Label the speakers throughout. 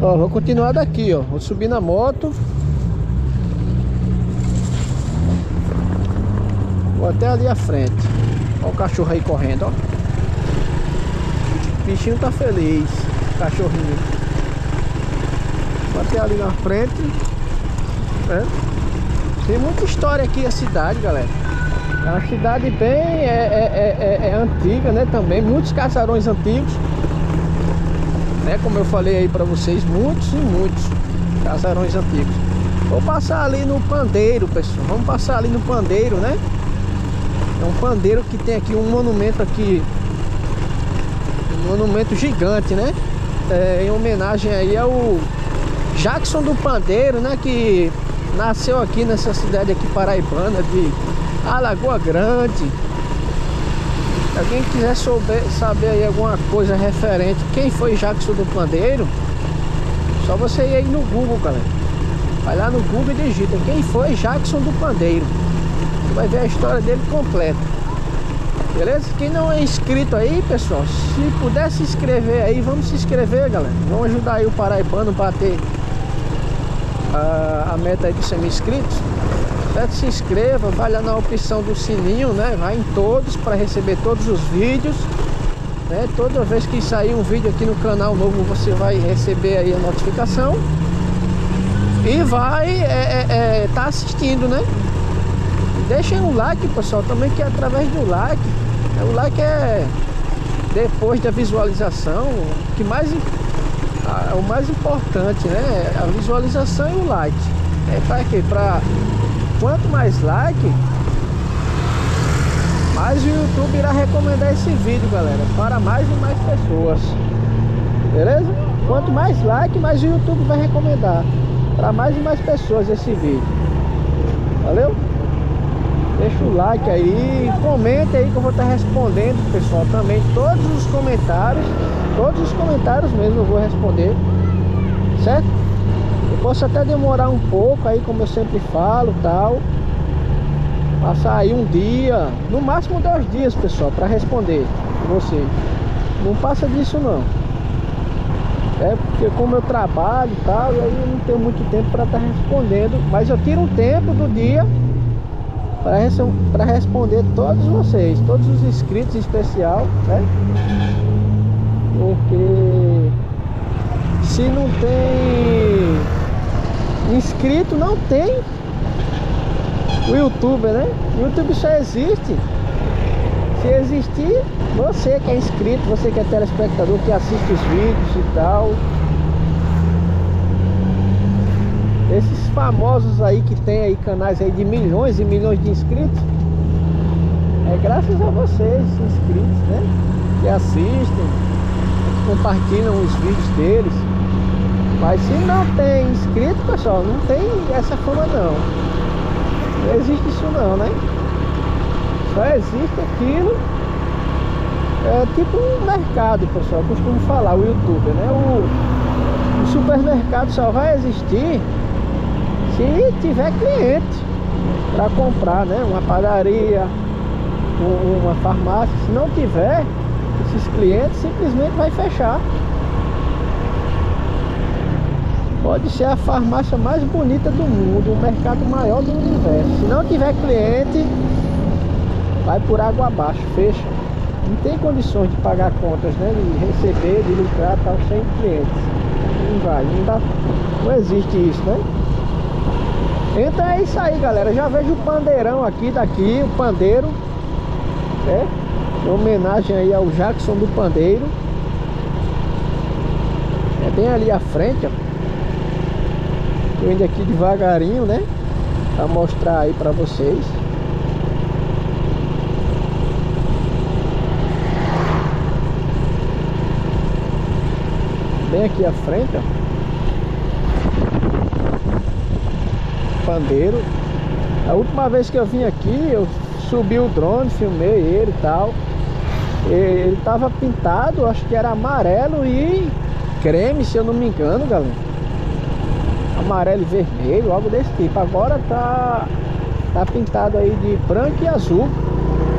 Speaker 1: Ó, vou continuar daqui, ó. Vou subir na moto. Vou até ali à frente. Ó o cachorro aí correndo, ó. O bichinho tá feliz. Cachorrinho. Vou até ali na frente. Né? Tem muita história aqui a cidade, galera. É uma cidade bem é, é, é, é antiga, né? Também muitos casarões antigos, né? Como eu falei aí para vocês, muitos e muitos casarões antigos. Vou passar ali no pandeiro, pessoal. Vamos passar ali no pandeiro, né? É um pandeiro que tem aqui um monumento aqui, um monumento gigante, né? É, em homenagem aí ao Jackson do Pandeiro, né? Que nasceu aqui nessa cidade aqui paraibana de Alagoa Grande. Alguém quiser souber, saber aí alguma coisa referente quem foi Jackson do Pandeiro, só você ir aí no Google, galera. Vai lá no Google e digita quem foi Jackson do Pandeiro. Você vai ver a história dele completa. Beleza? Quem não é inscrito aí, pessoal, se puder se inscrever aí, vamos se inscrever, galera. Vamos ajudar aí o Paraibano a bater a, a meta aí de 100 Certo? Se inscreva, vai lá na opção do sininho, né? Vai em todos para receber todos os vídeos. Né? Toda vez que sair um vídeo aqui no canal novo, você vai receber aí a notificação. E vai é, é, é tá assistindo, né? Deixem um like, pessoal, também que é através do like. O like é depois da visualização, que mais o mais importante, né? A visualização e o like. É para quê? Para quanto mais like, mais o YouTube irá recomendar esse vídeo, galera, para mais e mais pessoas. Beleza? Quanto mais like, mais o YouTube vai recomendar para mais e mais pessoas esse vídeo. Valeu? Deixa o like aí, comenta aí que eu vou estar respondendo, pessoal, também todos os comentários, todos os comentários mesmo eu vou responder, certo? Eu posso até demorar um pouco aí, como eu sempre falo, tal. Passar aí um dia, no máximo dois dias, pessoal, para responder vocês. Não passa disso não. É porque como eu trabalho e tal, aí eu não tenho muito tempo para estar respondendo, mas eu tiro um tempo do dia para responder todos vocês, todos os inscritos em especial, né? Porque se não tem inscrito, não tem o youtuber, né? O YouTube só existe se existir você que é inscrito, você que é telespectador, que assiste os vídeos e tal, Esses famosos aí que tem aí canais aí de milhões e milhões de inscritos É graças a vocês, inscritos, né? Que assistem, que compartilham os vídeos deles Mas se não tem inscrito, pessoal, não tem essa fama não Não existe isso não, né? Só existe aquilo é tipo um mercado, pessoal, eu costumo falar, o youtuber, né? O, o supermercado só vai existir se tiver cliente para comprar, né? Uma padaria, uma farmácia, se não tiver esses clientes, simplesmente vai fechar. Pode ser a farmácia mais bonita do mundo, o mercado maior do universo. Se não tiver cliente, vai por água abaixo, fecha. Não tem condições de pagar contas, né? De receber, de lucrar tal, sem clientes. Não vai, não, dá, não existe isso, né? Então é isso aí, galera. Já vejo o pandeirão aqui daqui, o pandeiro, né? Em homenagem aí ao Jackson do Pandeiro. É bem ali à frente, ó. Tô indo aqui devagarinho, né? Pra mostrar aí pra vocês. Bem aqui à frente, ó. pandeiro. A última vez que eu vim aqui, eu subi o drone, filmei ele e tal. Ele tava pintado, acho que era amarelo e creme, se eu não me engano, galera. Amarelo e vermelho, algo desse tipo. Agora tá, tá pintado aí de branco e azul.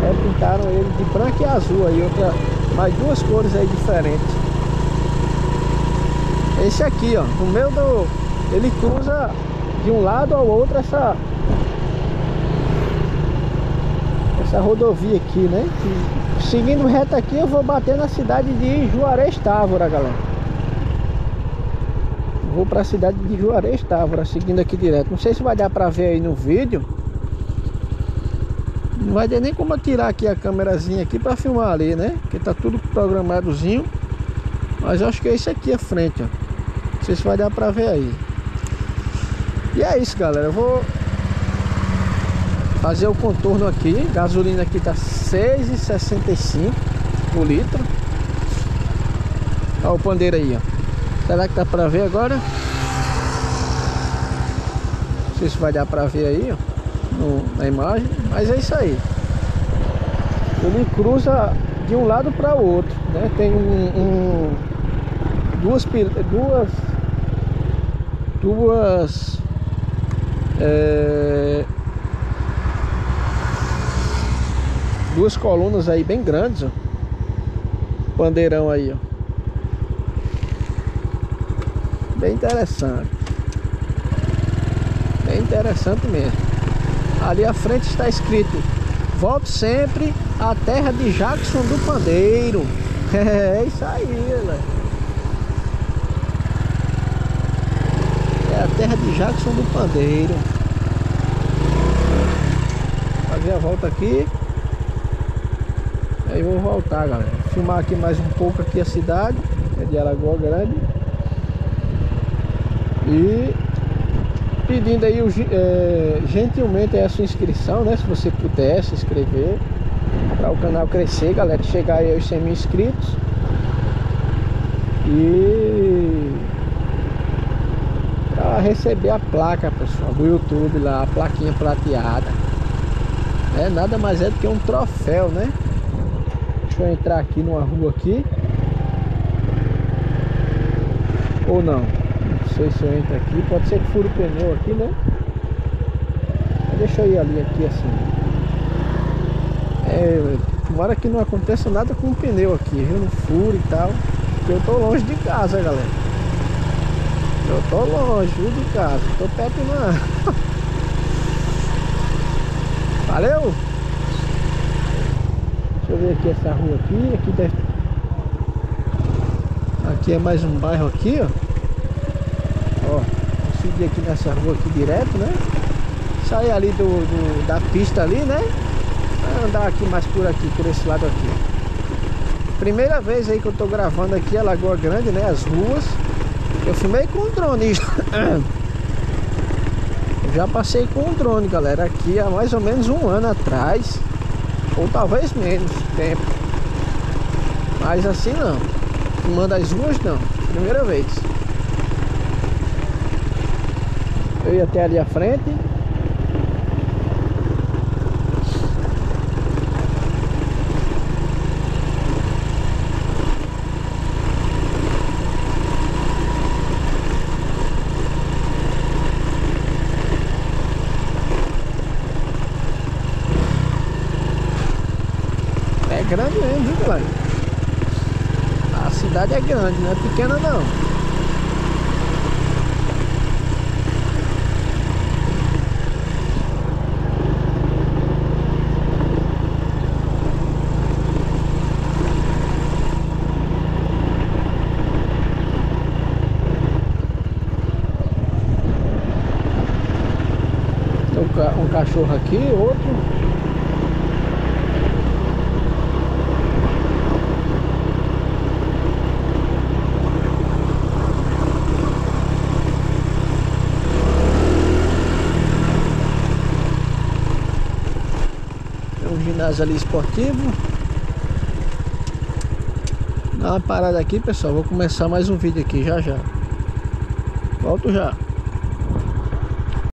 Speaker 1: É, pintaram ele de branco e azul aí, outra, mais duas cores aí diferentes. esse aqui, ó. No meio do. Ele cruza de um lado ao outro essa. Essa rodovia aqui, né? Seguindo reto aqui, eu vou bater na cidade de Juarez Távora, galera. Vou para a cidade de Juarez Távora, seguindo aqui direto. Não sei se vai dar para ver aí no vídeo. Não vai ter nem como tirar aqui a câmerazinha aqui para filmar ali, né? Porque tá tudo programadozinho. Mas acho que é esse aqui a frente, ó. Não sei se vai dar pra ver aí. E é isso, galera. Eu vou fazer o contorno aqui. Gasolina aqui tá 6,65 por litro. Olha o pandeiro aí, ó. Será que dá pra ver agora? Não sei se vai dar pra ver aí, ó. No, na imagem. Mas é isso aí. Ele cruza de um lado para o outro, né? Tem um, um duas duas duas é, duas colunas aí bem grandes, ó. Bandeirão aí, ó. Bem interessante. Bem interessante mesmo. Ali à frente está escrito Volte sempre à terra de Jackson do Pandeiro. É isso aí, galera. É a terra de Jackson do Pandeiro. Fazer a volta aqui. Aí vou voltar, galera. Filmar aqui mais um pouco aqui a cidade, é de Alagoa Grande. E pedindo aí é, gentilmente a sua inscrição, né? Se você puder se inscrever para o canal crescer, galera, chegar aí aos 100 mil inscritos. E para receber a placa, pessoal, do YouTube lá, a plaquinha prateada. É nada mais é do que um troféu, né? Deixa eu entrar aqui numa rua aqui. Ou não? Sei se eu entro aqui. Pode ser que fure o pneu aqui, né? Mas deixa eu ir ali, aqui assim. É, tomara que não aconteça nada com o pneu aqui, viu? Não fure e tal. Porque eu tô longe de casa, galera. Eu tô longe, viu, de casa. Tô perto não. Valeu? Deixa eu ver aqui essa rua aqui. Aqui deve... Aqui é mais um bairro aqui. Ó, subir aqui nessa rua aqui direto, né? Sair ali do, do, da pista ali, né? Andar aqui mais por aqui, por esse lado aqui. Primeira vez aí que eu tô gravando aqui a Lagoa Grande, né? As ruas. Eu filmei com o drone. Eu já passei com o drone, galera, aqui há mais ou menos um ano atrás. Ou talvez menos tempo. Mas assim não. Filmando as ruas não. Primeira vez. Eu ia até ali à frente. É grande mesmo, viu, galera? A cidade é grande, não é pequena não. um cachorro aqui, outro. Tem um ginásio ali esportivo. Dá uma parada aqui, pessoal. Vou começar mais um vídeo aqui já já. Volto já.